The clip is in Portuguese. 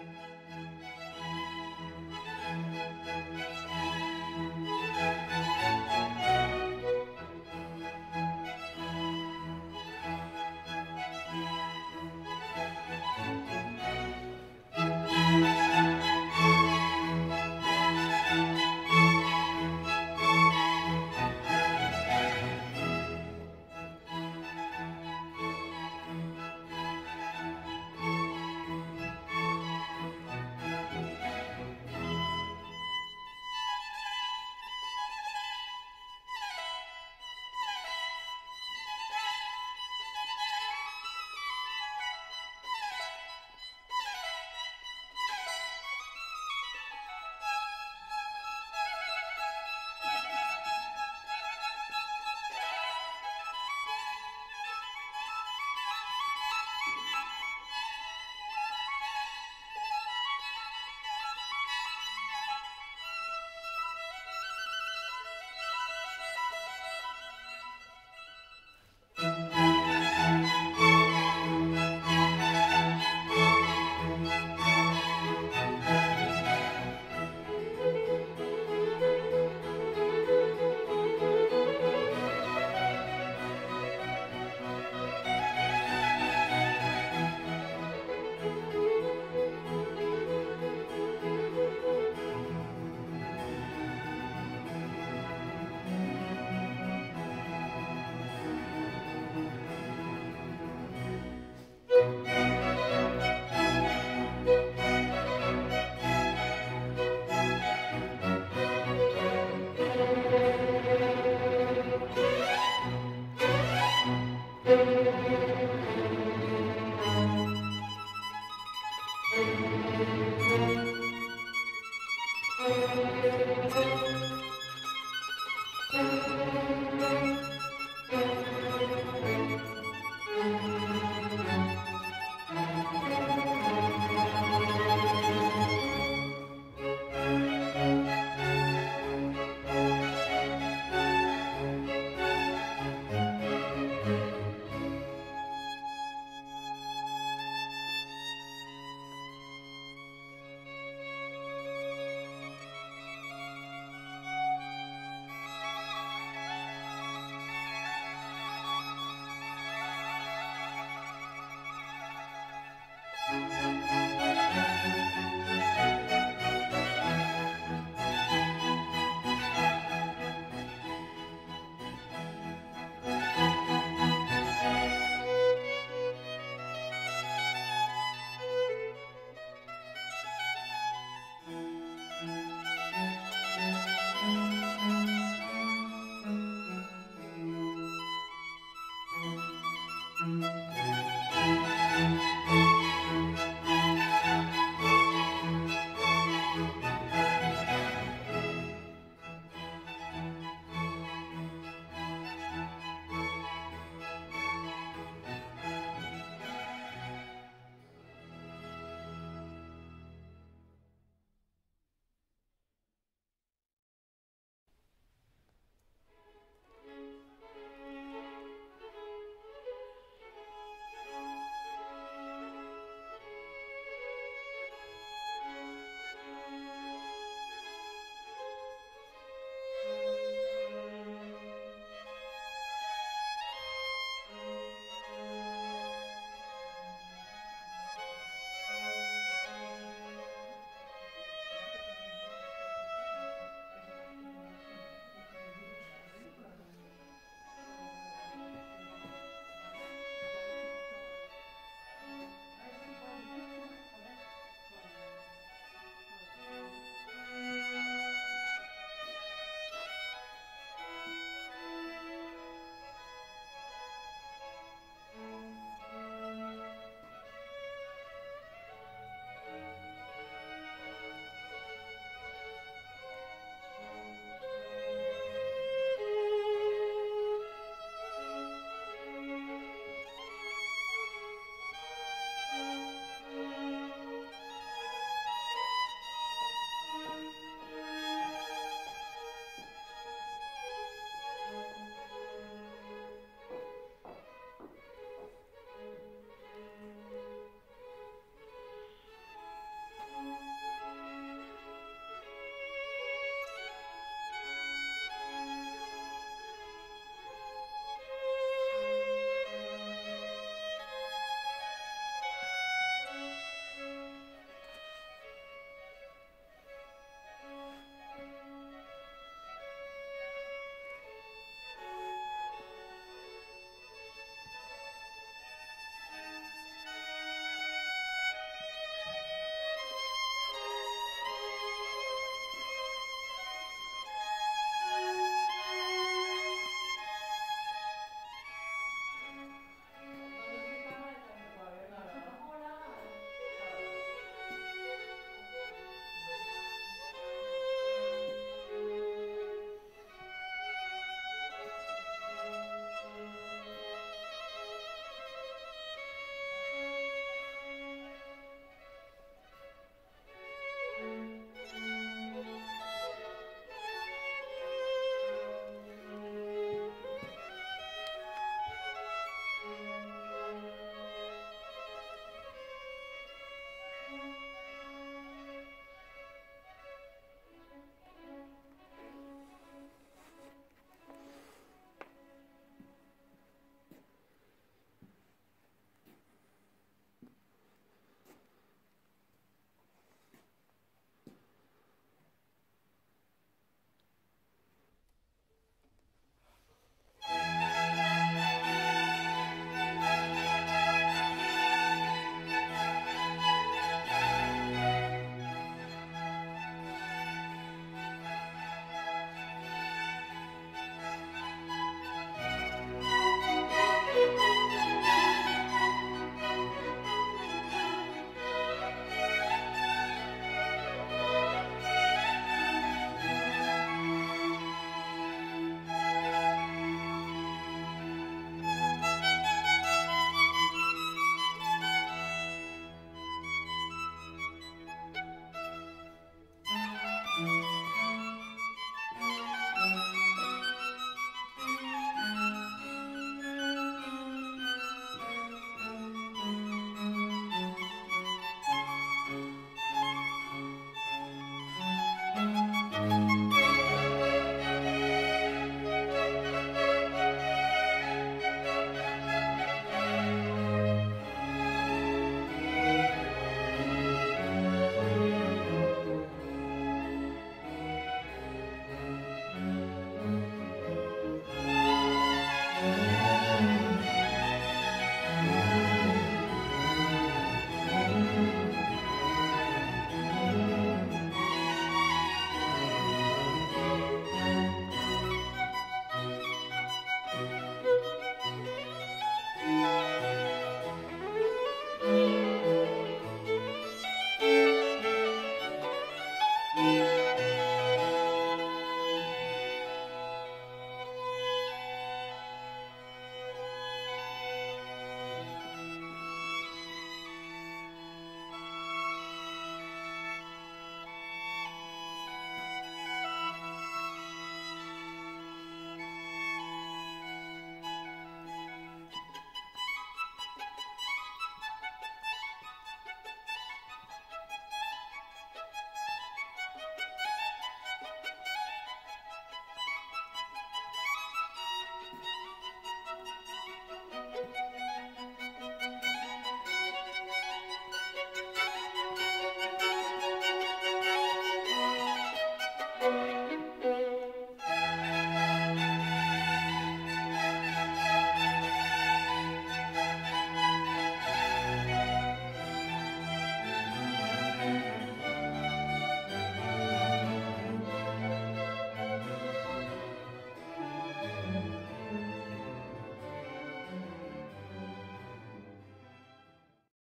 Música